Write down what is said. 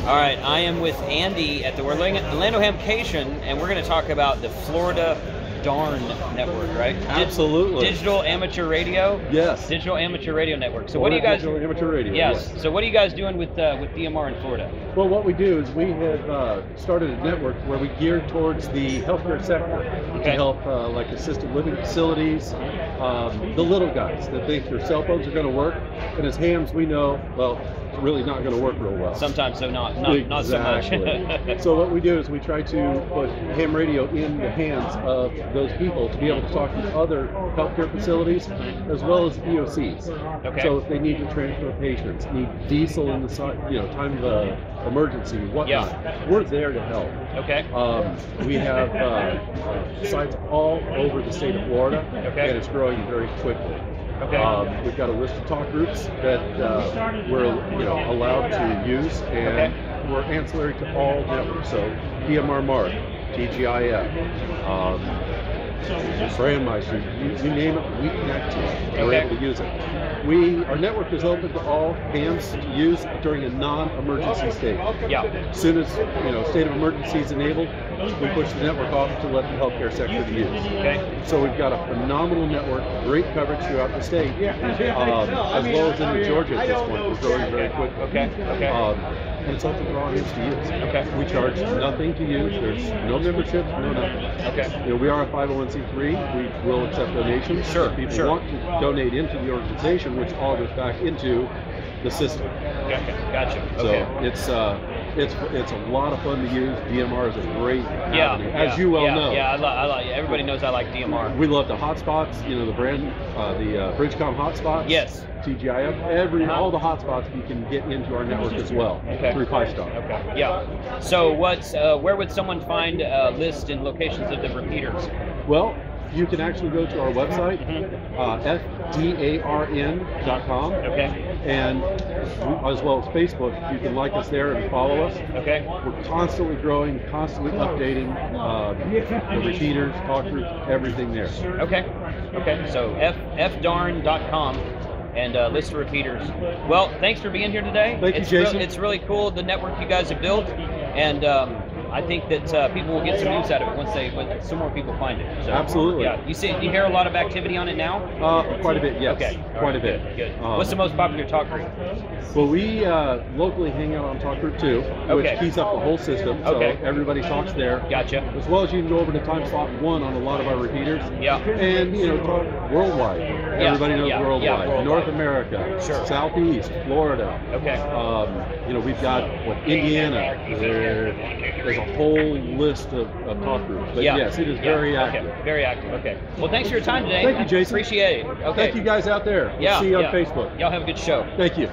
All right, I am with Andy at the Orlando, Hamcation, and we're going to talk about the Florida DARN Network, right? Absolutely. Digital Amateur Radio. Yes. Digital Amateur Radio Network. So what do you guys? Digital amateur radio. Yes. So what are you guys doing with uh, with DMR in Florida? Well, what we do is we have uh, started a network where we gear towards the healthcare sector Okay. to help, uh, like assisted living facilities, um, the little guys that think their cell phones are going to work, and as hams we know, well, it's really not going to work real well. Sometimes, so not not, not so much. So what we do is we try to put ham radio in the hands of those people to be able to talk to other healthcare facilities as well as EOCs. Okay. So if they need to transfer patients, need diesel in the you know time of uh, emergency, whatnot, we're there to help. okay. Um, we have uh, sites all over the state of Florida, Okay. and it's growing very quickly. Okay. Um, we've got a list of talk groups that uh, we're you know allowed to use, and Okay. we're ancillary to all networks. So DMR-MARC, TGIF, um, Brandmeister, you, you name it, we connect to it. We're able to use it. We our network is open to all hands to use during a non-emergency state. Yeah. As soon as you know state of emergency is enabled, we push the network off to let the healthcare sector to use. Okay. So we've got a phenomenal network, great coverage throughout the state, um, as well as into Georgia at this point. We're growing very quickly. Okay. Okay. Um, and it's open for all hands to use. Okay. We charge nothing to use. There's no membership, no nothing. okay. You know, we are a 501c3. We will accept donations. Sure, If people sure. want to donate into the organization, which all goes back into the system. Okay. Gotcha. So Okay. it's uh, it's it's a lot of fun to use. DMR is a great Yeah, avenue, as yeah, you well yeah, know. Yeah, I, li- I like. Everybody knows I like DMR. We love the hotspots. You know the brand, uh, the uh, Bridgecom hotspots. Yes. TGIF. Every all the hotspots you can get into our network as well Okay. through Pi-Star. Okay. Yeah. So what's uh, where would someone find a list and locations of the repeaters? Well, you can actually go to our website, Mhm. uh, fdarn.com, Okay. and as well as Facebook. You can like us there and follow us. Okay. We're constantly growing, constantly updating uh, the repeaters, talk groups, everything there. Okay. Okay. So f fdarn.com and uh, list of repeaters. Well, thanks for being here today. Thank you, it's real- Jason. it's really cool the network you guys have built, and um, I think that uh, people will get some use out of it once they when some more people find it. So, Absolutely. Yeah. You see, you hear a lot of activity on it now. Uh, quite a bit, yes. Okay. All Quite right, a bit. Good. good. Um, What's the most popular talk group? Well, we uh, locally hang out on Talk Group 2, which Okay. keys up the whole system, so Okay. everybody talks there. Gotcha. As well as you can go over to time slot 1 on a lot of our repeaters. Yeah. And, you know, talk worldwide. Everybody knows yeah, yeah, worldwide. worldwide. North America, Sure. Southeast, Florida. Okay. Um, you know, we've got, what, Indiana. There, there's a whole list of, of talk groups. But yeah. yes, it is Yeah. very active. Okay. Very active. Okay. Well, thanks for your time today. Thank you, Jason. Appreciate it. Okay. Thank you guys out there. We'll Yeah. see you on yeah. Facebook. Y'all have a good show. Thank you.